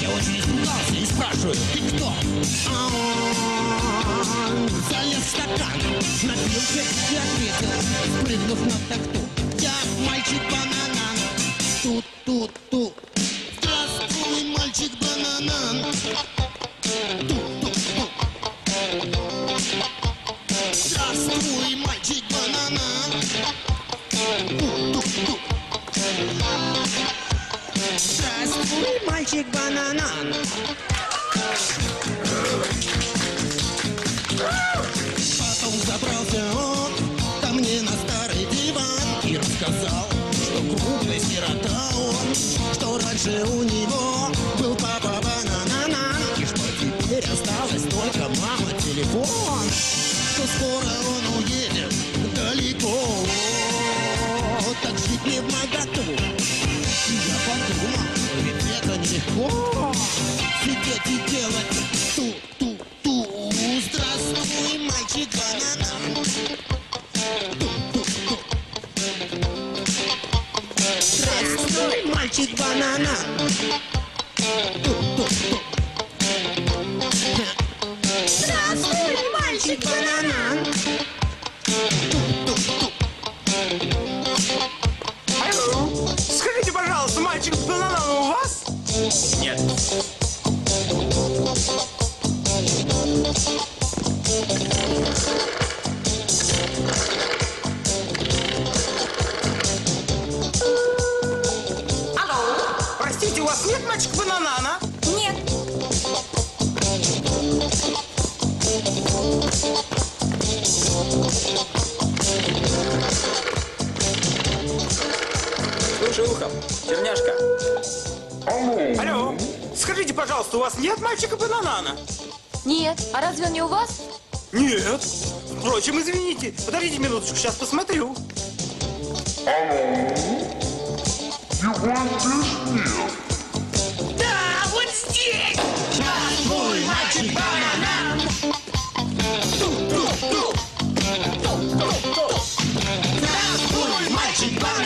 Я очень испугался и спрашиваю, ты кто? Он залез в стакан, напился и ответил, прыгнув на такту. Я мальчик-бананан, тут-тут-тут. Здравствуй, мальчик-бананан. Здравствуй, мальчик-бананан. Здравствуй, мальчик-бананан. Потом забрался он ко мне на старый диван и рассказал, что крупный сирота он, что раньше у него был папа бананан, и что теперь осталось только мама телефон, что скоро он уедет далеко, так жить не в моготу. Это нелегко сидеть и делать ту-ту-ту. Здравствуй, мальчик-бананан. Ту-ту-ту. Здравствуй, мальчик-бананан. Ту-ту-ту. Здравствуй, мальчик-бананан. Ту-ту-ту. Алло, скажите, пожалуйста, мальчик с бананом у вас? Нет. Алло, простите, у вас нет мальчик бананана? Нет. Слушай ухом, черняшка. Алло, скажите, пожалуйста, у вас нет мальчика-бананана? Нет. А разве он не у вас? Нет. Впрочем, извините. Подождите минуточку, сейчас посмотрю. Алло, его здесь нет. Да, вот здесь! Сейчас мой мальчик-бананан! Тук-тук-тук! Тук-тук-тук! Здравствуй, мальчик-бананан!